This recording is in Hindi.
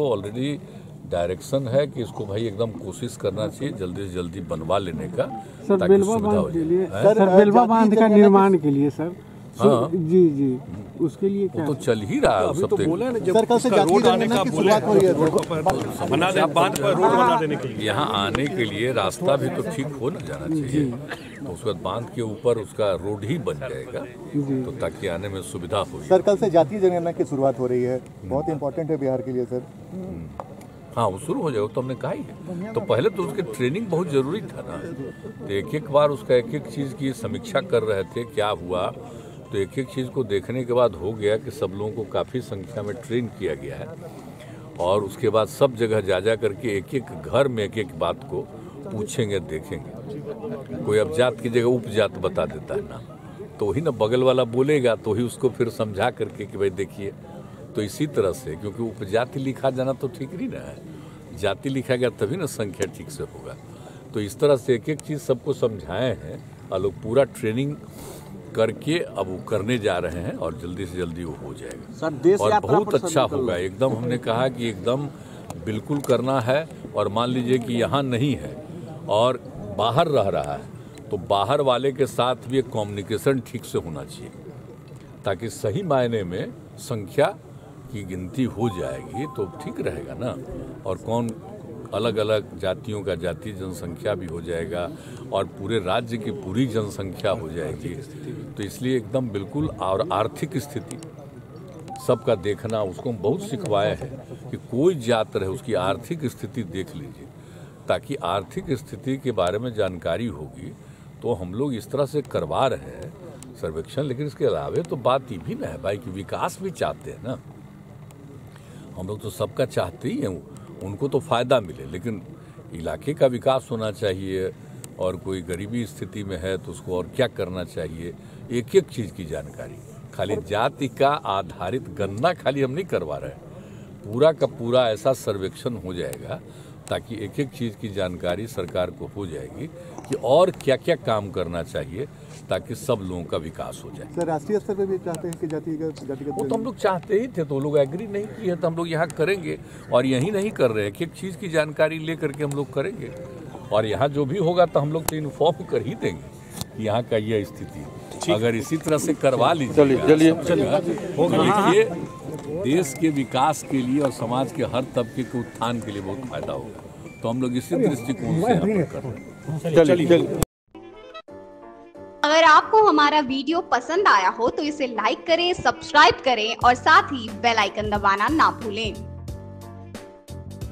को ऑलरेडी डायरेक्शन है कि इसको भाई एकदम कोशिश करना चाहिए जल्दी से जल्दी बनवा लेने का सर ताकि बेलवा सुविधा हो बाँध के जाए लिए? सर बेलवा बाँध का निर्माण के लिए सर हाँ। जी जी। उसके लिए क्या तो चल ही रहा है तो सर कल से जातीय जनगणना की शुरुआत हो। रही है बना दे बाँध पर रोड बना देने के लिए। यहाँ आने के लिए रास्ता भी तो ठीक हो ना जाना चाहिए। तो उसके बाद बाँध के ऊपर उसका रोड ही बन जाएगा। तो ताकि आने में सुविधा हो सर कल से जातीय जनगणना की शुरुआत हो रही है। बहुत इम्पोर्टेंट है बिहार के लिए सर। हाँ वो शुरू हो जाएगा तो हमने कहा ही है। तो पहले तो उसके ट्रेनिंग बहुत ज़रूरी था ना। तो एक एक बार उसका एक एक चीज़ की समीक्षा कर रहे थे क्या हुआ। तो एक एक चीज़ को देखने के बाद हो गया कि सब लोगों को काफ़ी संख्या में ट्रेन किया गया है और उसके बाद सब जगह जा जा करके एक एक घर में एक एक बात को पूछेंगे, देखेंगे। कोई अब जात की जगह उपजात बता देता है ना। तो वही ना बगल वाला बोलेगा तो ही उसको फिर समझा करके कि भाई देखिए तो इसी तरह से, क्योंकि उपजाति लिखा जाना तो ठीक नहीं ना है। जाति लिखा गया तभी ना संख्या ठीक से होगा। तो इस तरह से एक एक चीज़ सबको समझाए हैं। और लोग पूरा ट्रेनिंग करके अब वो करने जा रहे हैं और जल्दी से जल्दी वो हो जाएगा। सर देश और बहुत अच्छा होगा। एकदम हमने कहा कि एकदम बिल्कुल करना है और मान लीजिए कि यहाँ नहीं है और बाहर रह रहा है तो बाहर वाले के साथ भी एक कम्युनिकेशन ठीक से होना चाहिए ताकि सही मायने में संख्या की गिनती हो जाएगी तो ठीक रहेगा ना। और कौन अलग अलग जातियों का जाति जनसंख्या भी हो जाएगा और पूरे राज्य की पूरी जनसंख्या हो जाएगी। तो इसलिए एकदम बिल्कुल और आर्थिक स्थिति। सबका देखना उसको हम बहुत सिखवाया है कि कोई जात रहे उसकी आर्थिक स्थिति देख लीजिए। ताकि आर्थिक स्थिति के बारे में जानकारी होगी तो हम लोग इस तरह से करवा रहे हैं सर्वेक्षण। लेकिन इसके अलावे तो बात ये भी ना है भाई कि विकास भी चाहते हैं ना। हम लोग तो सबका चाहते ही हैं उनको तो फ़ायदा मिले लेकिन इलाके का विकास होना चाहिए और कोई गरीबी स्थिति में है तो उसको और क्या करना चाहिए एक एक चीज़ की जानकारी। खाली जाति का आधारित गणना खाली हम नहीं करवा रहे हैं। पूरा का पूरा ऐसा सर्वेक्षण हो जाएगा ताकि एक एक चीज़ की जानकारी सरकार को हो जाएगी कि और क्या क्या काम करना चाहिए ताकि सब लोगों का विकास हो जाए। सर राष्ट्रीय स्तर पे भी चाहते हैं कि जातिगत जातिगत वो तो हम लोग चाहते ही थे तो लोग एग्री नहीं किए तो हम लोग यहाँ करेंगे और यही नहीं कर रहे एक एक चीज़ की जानकारी ले करके हम लोग करेंगे और यहाँ जो भी होगा तो हम लोग तो इन्फॉर्म कर ही देंगे कि यहाँ का यह स्थिति। अगर इसी तरह से करवा लीजिए चलिए। देखिए देश के विकास के लिए और समाज के हर तबके के उत्थान के लिए बहुत फ़ायदा होगा। तो हम लोग इसी दृष्टिकोण से यहाँ पर कर रहे हैं। अगर आपको हमारा वीडियो पसंद आया हो तो इसे लाइक करें सब्सक्राइब करें और साथ ही बेल आइकन दबाना ना भूलें।